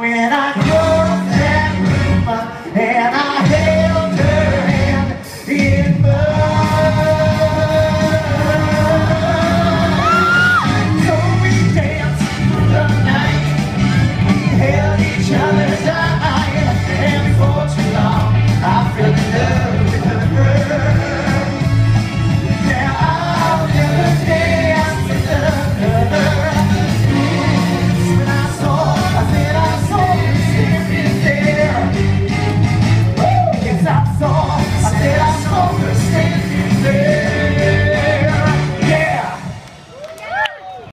when I